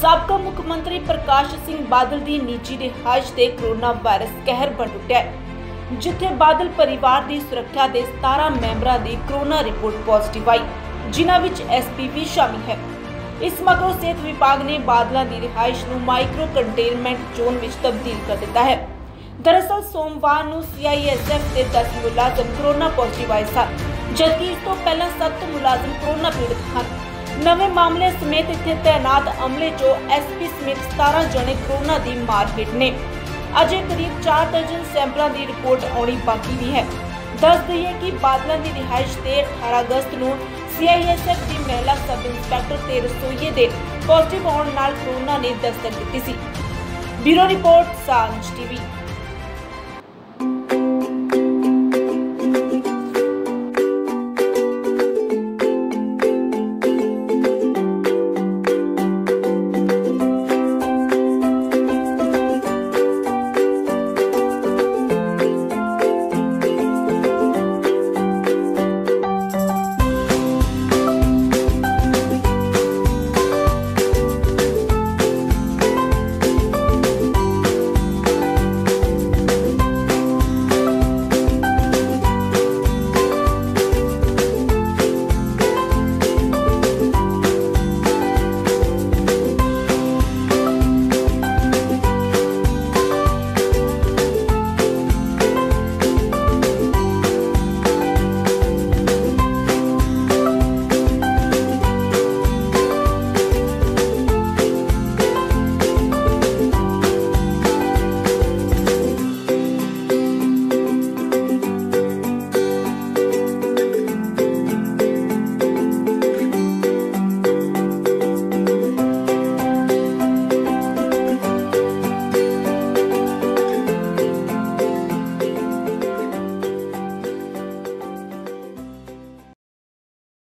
ਸਾਬਕਾ ਮੁੱਖ ਮੰਤਰੀ ਪ੍ਰਕਾਸ਼ ਸਿੰਘ ਬਾਦਲ ਦੀ ਨਿੱਜੀ ਰਿਹਾਇਸ਼ ਤੇ ਕਰੋਨਾ ਵਾਇਰਸ ਕਹਿਰ ਬਣ ਜਿੱਥੇ ਬਾਦਲ ਪਰਿਵਾਰ ਦੀ ਸੁਰੱਖਿਆ ਦੇ 17 ਮੈਂਬਰਾਂ ਦੀ ਕਰੋਨਾ ਰਿਪੋਰਟ ਪੋਜ਼ਿਟਿਵ ਆਈ, ਜਿਨ੍ਹਾਂ ਵਿੱਚ ਐਸਪੀ ਵੀ ਸ਼ਾਮਿਲ ਹੈ। ਇਸ ਮਗਰੋਂ ਸਿਹਤ ਵਿਭਾਗ ਨੇ ਬਾਦਲਾਂ ਦੀ ਰਿਹਾਇਸ਼ ਨੂੰ ਮਾਈਕਰੋ ਕੰਟੇਨਮੈਂਟ ਜ਼ੋਨ ਵਿੱਚ ਤਬਦੀਲ ਕਰ ਦਿੱਤਾ ਹੈ। ਦਰਅਸਲ, ਸੋਮਵਾਰ ਨੂੰ ਸੀਆਈਐਸਐਫ ਦੇ 10 ਮੁਲਾਜ਼ਮ ਕਰੋਨਾ ਪੋਜ਼ਿਟਿਵ ਆਏ ਸਨ, ਜਦਕਿ ਇਸ ਤੋਂ ਪਹਿਲਾਂ 7 ਮੁਲਾਜ਼ਮ ਕਰੋਨਾ ਪੀੜਤ ਹਨ। ਨਵੇਂ ਮਾਮਲੇ ਸਮੇਤ ਇੱਥੇ ਤਾਇਨਾਤ ਅਮਲੇ ਚੋਂ ਐਸਪੀ ਸਮੇਤ 17 ਜਣੇ ਕਰੋਨਾ ਦੀ ਮਾਰ ਹੇਠ ਨੇ। ਅਜੇ ਕਰੀਬ 4 ਦਰਜਨ ਸੈਂਪਲਾਂ ਦੀ ਰਿਪੋਰਟ ਆਉਣੀ ਬਾਕੀ ਵੀ ਹੈ। ਦੱਸ ਦਈਏ ਕਿ ਬਾਦਲਾਂ ਦੀ ਰਿਹਾਇਸ਼ ਤੇ 18 ਅਗਸਤ ਨੂੰ ਸੀਆਈਐਸਐਫ ਦੀ ਮਹਿਲਾ ਸਬ ਇੰਸਪੈਕਟਰ ਤੇ ਰਸੋਈਏ ਦੇ ਪੋਜ਼ਿਟਿਵ ਆਉਣ ਨਾਲ ਕਰੋਨਾ ਨੇ ਦਸਤਕ ਦਿੱਤੀ ਸੀ। Bureau report, Saanjh TV.